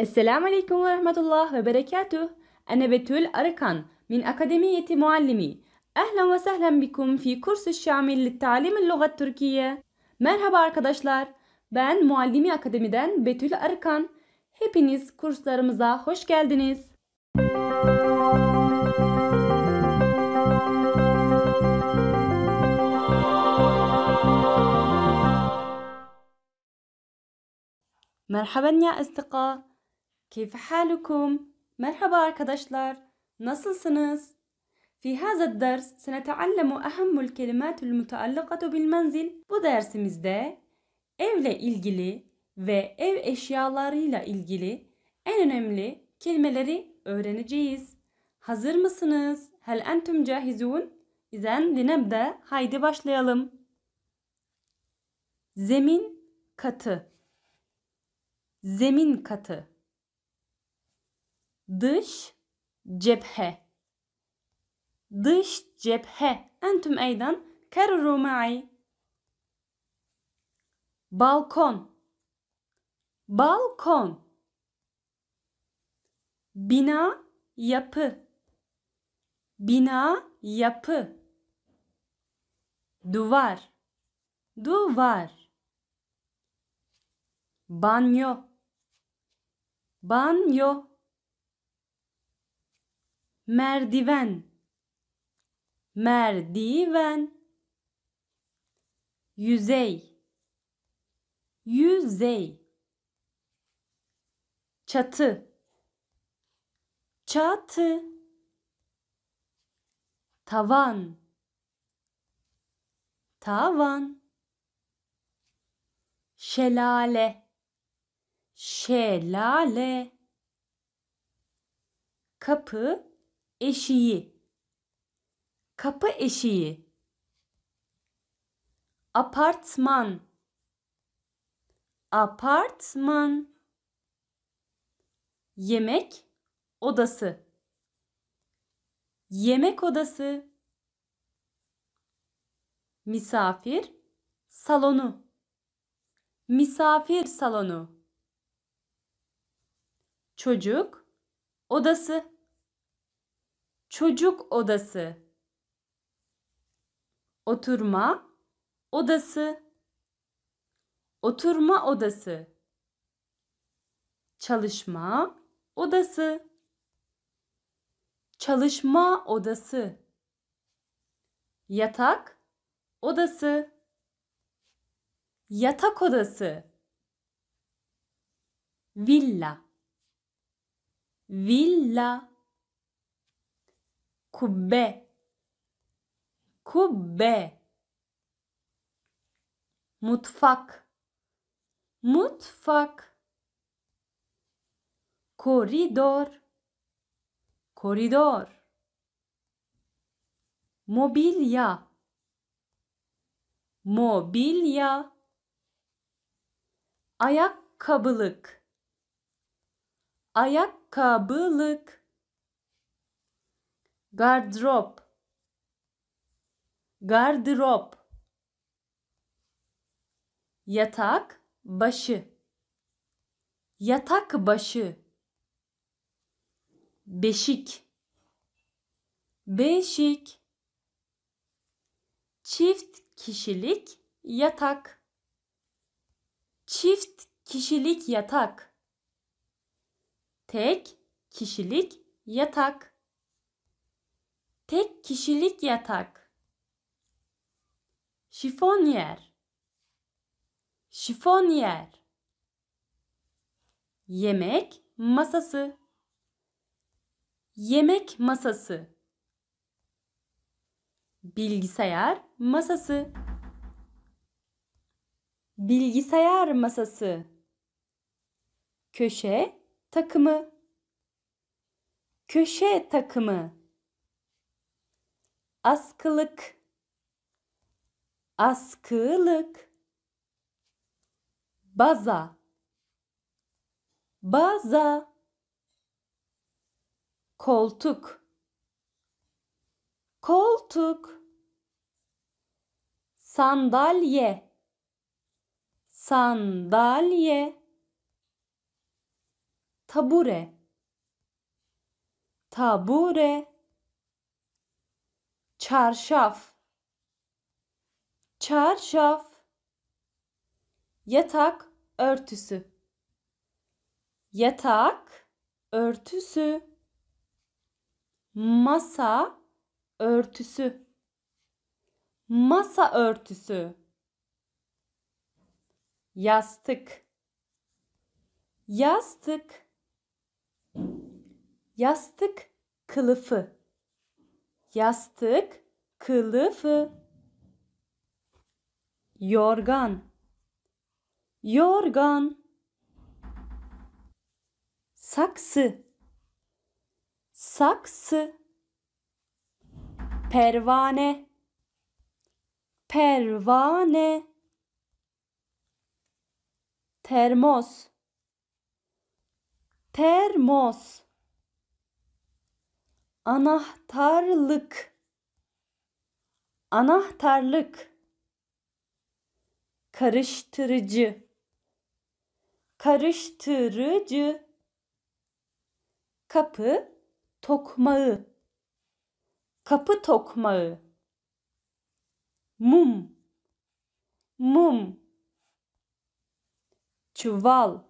السلام عليكم ورحمة الله وبركاته أنا بتول أركان من أكاديمية معلمي أهلا وسهلا بكم في كورس الشامل للتعليم اللغة التركية Merhaba arkadaşlar. Ben Muallimi Akademi'den Betül Arıkan. Hepiniz kurslarımıza hoş geldiniz. مرحبا يا أصدقاء كيف حالكم؟ مرحبا arkadaşlar. Nasılsınız? في هذا الدرس سنتعلم أهم الكلمات المتعلقة بالمنزل. Bu dersimizde evle ilgili ve ev eşyalarıyla ilgili en önemli kelimeleri öğreneceğiz. Hazır mısınız? Hel entum cahizun? İzen linebde. Haydi başlayalım. Zemin katı. Zemin katı. Dış cephe. Dış cephe. Entum eydan kerru ma'i. Balkon. Balkon. Bina yapı. Bina yapı. Duvar. Duvar. Banyo. Banyo. Merdiven. Merdiven. Yüzey. Yüzey. Çatı. Çatı. Tavan. Tavan. Şelale. Şelale. Kapı eşiği. Kapı eşiği. Apartman. Apartman. Yemek odası. Yemek odası. Misafir salonu. Misafir salonu. Çocuk odası. Çocuk odası. Oturma odası. Oturma odası. Çalışma odası. Çalışma odası. Yatak odası. Yatak odası. Villa. Villa. Kubbe. Kubbe. Mutfak. Mutfak. Koridor. Koridor. Mobilya. Mobilya. Ayakkabılık. Ayakkabılık. Gardırop. Gardırop. Yatak başı. Yatak başı. Beşik. Beşik. Çift kişilik yatak. Çift kişilik yatak. Tek kişilik yatak. Tek kişilik yatak. Şifonyer. Şifonyer. Yemek masası. Yemek masası. Bilgisayar masası. Bilgisayar masası. Köşe takımı. Köşe takımı. Askılık. Askılık. Baza. Baza. Koltuk. Koltuk. Sandalye. Sandalye. tabure tabure çarşaf. Çarşaf. Yatak örtüsü. Yatak örtüsü. Masa örtüsü. Masa örtüsü. Yastık. Yastık. Yastık kılıfı yastık kılıfı. Yorgan. Yorgan. Saksı. Saksı. Pervane. Pervane. Termos. Termos anahtarlık. Anahtarlık. Karıştırıcı. Karıştırıcı. Kapı tokmağı. Kapı tokmağı. Mum. Mum. Çuval.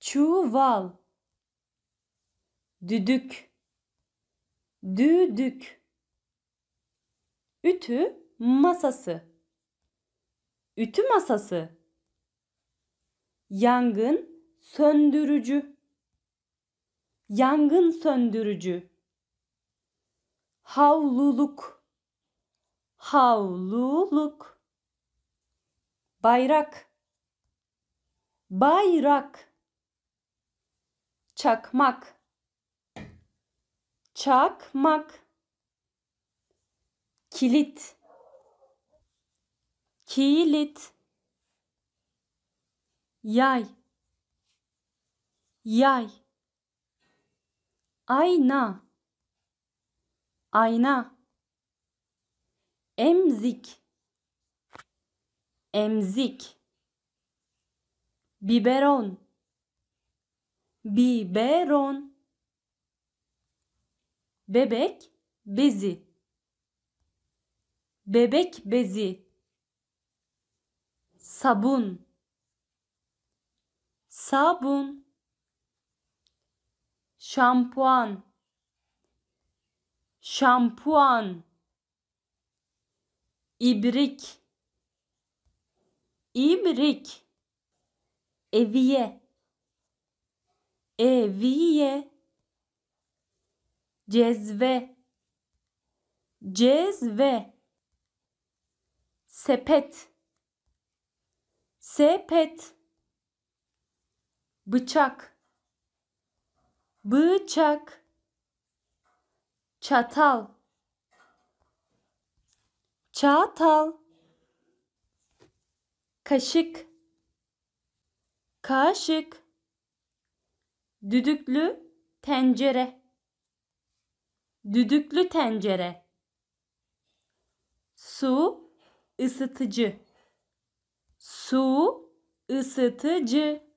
Çuval. Düdük düdük. Ütü masası. Ütü masası. Yangın söndürücü. Yangın söndürücü. Havluluk. Havluluk. Bayrak. Bayrak. Çakmak çakmak. Kilit. Kilit. Yay. Yay. Ayna. Ayna. Emzik. Emzik. Biberon. Biberon bebek bezi. Bebek bezi. Sabun. Sabun. Şampuan. Şampuan. İbrik. İbrik. Eviye. Eviye cezve. Cezve. Sepet. Sepet. Bıçak. Bıçak. Çatal. Çatal. Kaşık. Kaşık. Düdüklü tencere düdüklü tencere. Su ısıtıcı. Su ısıtıcı.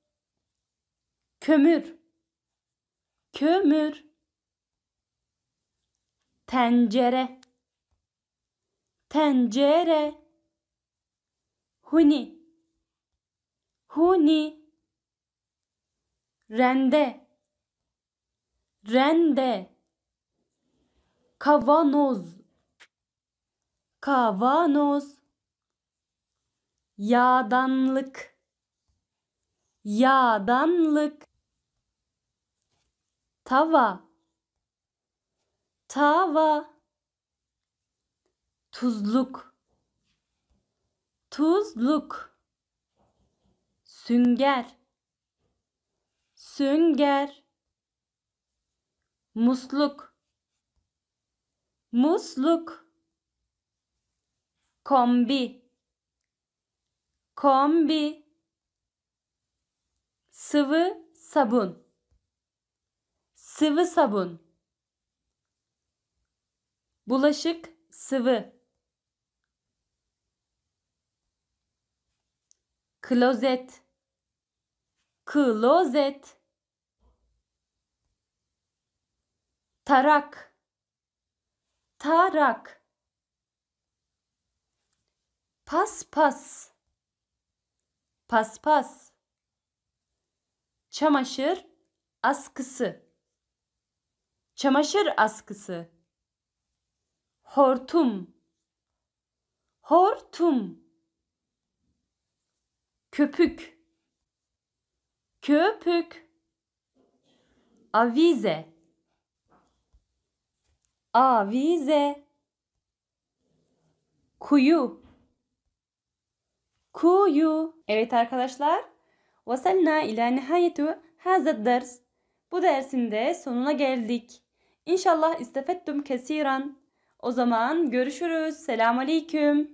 Kömür. Kömür. Tencere. Tencere. Huni. Huni. Rende. Rende kavanoz. Kavanoz. Yağdanlık. Yağdanlık. Tava. Tava. Tuzluk. Tuzluk. Sünger. Sünger. Musluk musluk. Kombi. Kombi. Sıvı sabun. Sıvı sabun. Bulaşık sıvı. Klozet. Klozet. Tarak tarak paspas paspas çamaşır askısı. Çamaşır askısı. Hortum. Hortum. Köpük. Köpük. Avize avize kuyu kuyu Evet arkadaşlar vasalna ila nihayetu hazad ders bu dersinde sonuna geldik. İnşallah istefettum kesiran. O zaman görüşürüz. Selamünaleyküm.